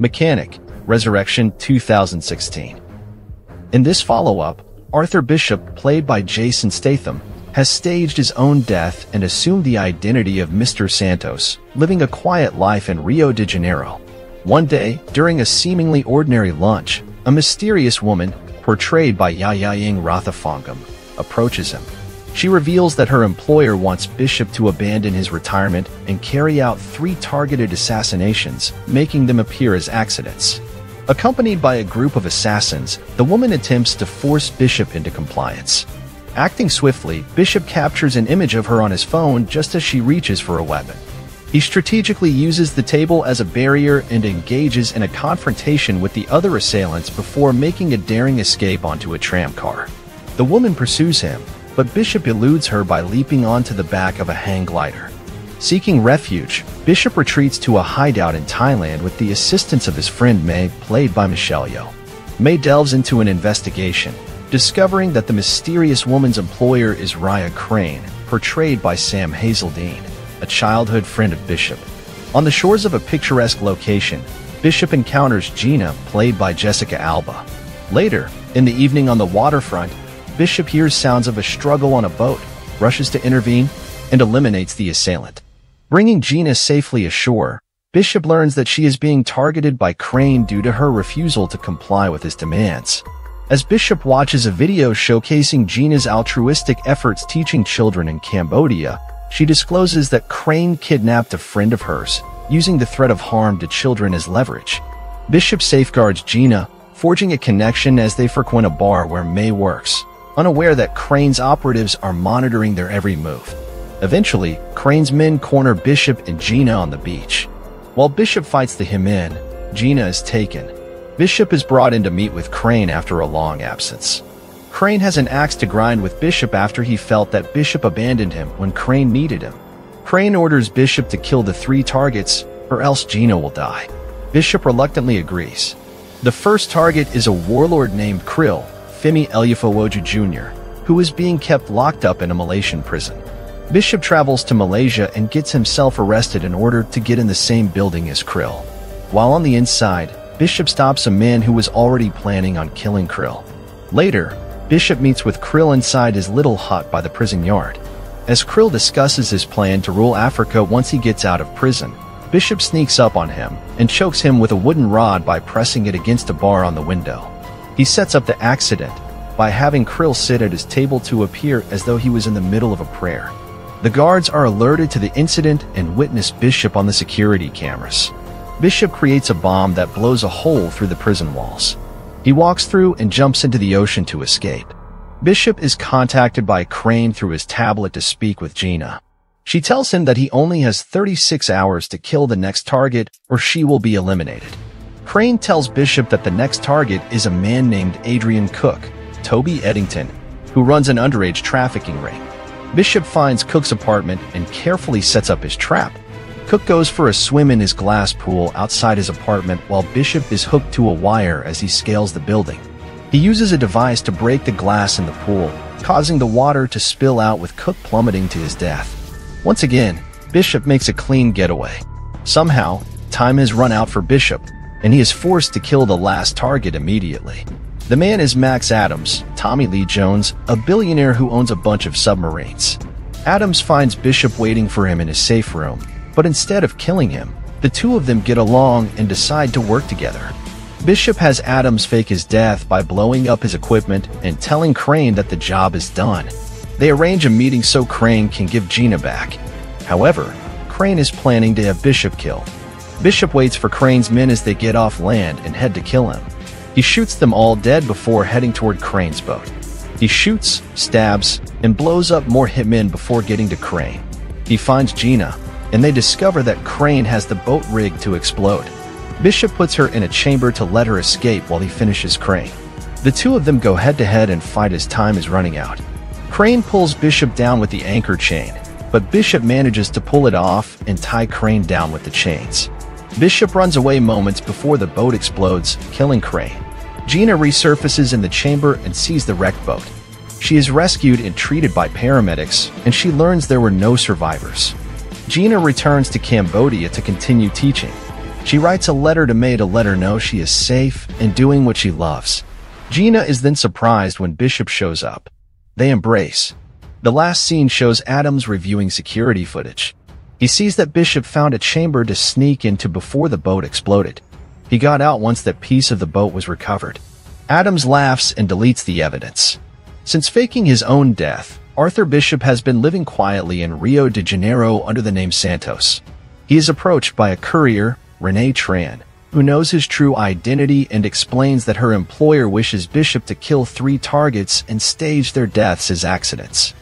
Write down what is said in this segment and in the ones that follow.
Mechanic, Resurrection 2016. In this follow-up, Arthur Bishop, played by Jason Statham, has staged his own death and assumed the identity of Mr. Santos, living a quiet life in Rio de Janeiro. One day, during a seemingly ordinary lunch, a mysterious woman, portrayed by Yayaying Rhatha Phongam, approaches him. She reveals that her employer wants Bishop to abandon his retirement and carry out three targeted assassinations, making them appear as accidents. Accompanied by a group of assassins, the woman attempts to force Bishop into compliance. Acting swiftly, Bishop captures an image of her on his phone just as she reaches for a weapon. He strategically uses the table as a barrier and engages in a confrontation with the other assailants before making a daring escape onto a tram car. The woman pursues him, but Bishop eludes her by leaping onto the back of a hang glider. Seeking refuge, Bishop retreats to a hideout in Thailand with the assistance of his friend May, played by Michelle Yeoh. May delves into an investigation, discovering that the mysterious woman's employer is Riah Crane, portrayed by Sam Hazeldine, a childhood friend of Bishop. On the shores of a picturesque location, Bishop encounters Gina, played by Jessica Alba. Later, in the evening on the waterfront, Bishop hears sounds of a struggle on a boat, rushes to intervene, and eliminates the assailant. Bringing Gina safely ashore, Bishop learns that she is being targeted by Crane due to her refusal to comply with his demands. As Bishop watches a video showcasing Gina's altruistic efforts teaching children in Cambodia, she discloses that Crane kidnapped a friend of hers, using the threat of harm to children as leverage. Bishop safeguards Gina, forging a connection as they frequent a bar where May works, unaware that Crane's operatives are monitoring their every move. Eventually, Crane's men corner Bishop and Gina on the beach. While Bishop fights the Himen, Gina is taken. Bishop is brought in to meet with Crane after a long absence. Crane has an axe to grind with Bishop after he felt that Bishop abandoned him when Crane needed him. Crane orders Bishop to kill the three targets, or else Gina will die. Bishop reluctantly agrees. The first target is a warlord named Krill, Femi Elufowoju Jr., who is being kept locked up in a Malaysian prison. Bishop travels to Malaysia and gets himself arrested in order to get in the same building as Krill. While on the inside, Bishop stops a man who was already planning on killing Krill. Later, Bishop meets with Krill inside his little hut by the prison yard. As Krill discusses his plan to rule Africa once he gets out of prison, Bishop sneaks up on him and chokes him with a wooden rod by pressing it against a bar on the window. He sets up the accident by having Krill sit at his table to appear as though he was in the middle of a prayer. The guards are alerted to the incident and witness Bishop on the security cameras. Bishop creates a bomb that blows a hole through the prison walls. He walks through and jumps into the ocean to escape. Bishop is contacted by Crane through his tablet to speak with Gina. She tells him that he only has 36 hours to kill the next target or she will be eliminated. Crane tells Bishop that the next target is a man named Adrian Cook, Toby Eddington, who runs an underage trafficking ring. Bishop finds Cook's apartment and carefully sets up his trap. Cook goes for a swim in his glass pool outside his apartment while Bishop is hooked to a wire as he scales the building. He uses a device to break the glass in the pool, causing the water to spill out with Cook plummeting to his death. Once again, Bishop makes a clean getaway. Somehow, time has run out for Bishop, and he is forced to kill the last target immediately. The man is Max Adams, Tommy Lee Jones, a billionaire who owns a bunch of submarines. Adams finds Bishop waiting for him in his safe room, but instead of killing him, the two of them get along and decide to work together. Bishop has Adams fake his death by blowing up his equipment and telling Crane that the job is done. They arrange a meeting so Crane can give Gina back. However, Crane is planning to have Bishop killed. Bishop waits for Crane's men as they get off land and head to kill him. He shoots them all dead before heading toward Crane's boat. He shoots, stabs, and blows up more hitmen before getting to Crane. He finds Gina, and they discover that Crane has the boat rigged to explode. Bishop puts her in a chamber to let her escape while he finishes Crane. The two of them go head-to-head and fight as time is running out. Crane pulls Bishop down with the anchor chain, but Bishop manages to pull it off and tie Crane down with the chains. Bishop runs away moments before the boat explodes, killing Crane. Gina resurfaces in the chamber and sees the wrecked boat. She is rescued and treated by paramedics, and she learns there were no survivors. Gina returns to Cambodia to continue teaching. She writes a letter to May to let her know she is safe and doing what she loves. Gina is then surprised when Bishop shows up. They embrace. The last scene shows Adams reviewing security footage. He sees that Bishop found a chamber to sneak into before the boat exploded. He got out once that piece of the boat was recovered. Adams laughs and deletes the evidence. Since faking his own death, Arthur Bishop has been living quietly in Rio de Janeiro under the name Santos. He is approached by a courier, Renee Tran, who knows his true identity and explains that her employer wishes Bishop to kill three targets and stage their deaths as accidents.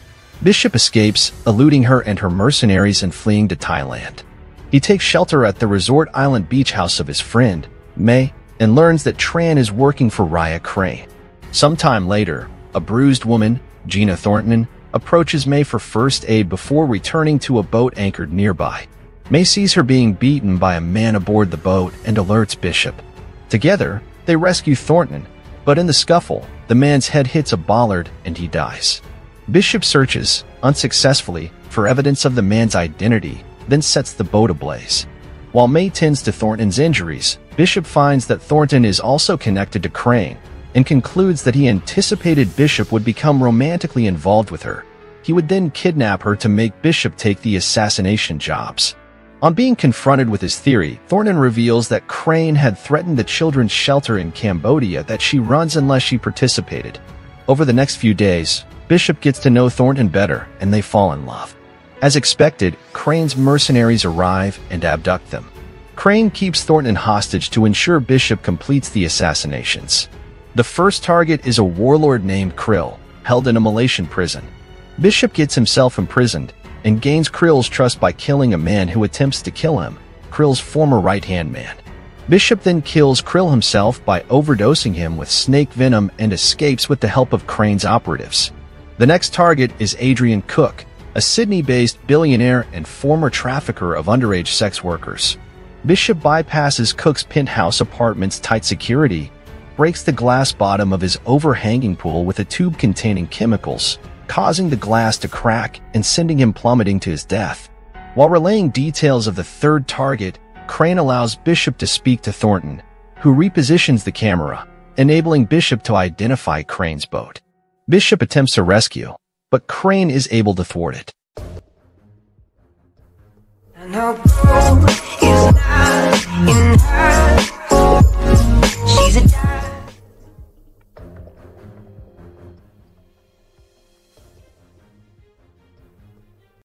Bishop escapes, eluding her and her mercenaries and fleeing to Thailand. He takes shelter at the resort island beach house of his friend, May, and learns that Tran is working for Riah Crane. Sometime later, a bruised woman, Gina Thornton, approaches May for first aid before returning to a boat anchored nearby. May sees her being beaten by a man aboard the boat and alerts Bishop. Together, they rescue Thornton, but in the scuffle, the man's head hits a bollard and he dies. Bishop searches, unsuccessfully, for evidence of the man's identity, then sets the boat ablaze. While May tends to Thornton's injuries, Bishop finds that Thornton is also connected to Crane and concludes that he anticipated Bishop would become romantically involved with her. He would then kidnap her to make Bishop take the assassination jobs. On being confronted with his theory, Thornton reveals that Crane had threatened the children's shelter in Cambodia that she runs unless she participated. Over the next few days, Bishop gets to know Thornton better and they fall in love. As expected, Crane's mercenaries arrive and abduct them. Crane keeps Thornton hostage to ensure Bishop completes the assassinations. The first target is a warlord named Krill, held in a Malaysian prison. Bishop gets himself imprisoned and gains Krill's trust by killing a man who attempts to kill him, Krill's former right-hand man. Bishop then kills Krill himself by overdosing him with snake venom and escapes with the help of Crane's operatives. The next target is Adrian Cook, a Sydney-based billionaire and former trafficker of underage sex workers. Bishop bypasses Cook's penthouse apartment's tight security, breaks the glass bottom of his overhanging pool with a tube containing chemicals, causing the glass to crack and sending him plummeting to his death. While relaying details of the third target, Crane allows Bishop to speak to Thornton, who repositions the camera, enabling Bishop to identify Crane's boat. Bishop attempts a rescue, but Crane is able to thwart it.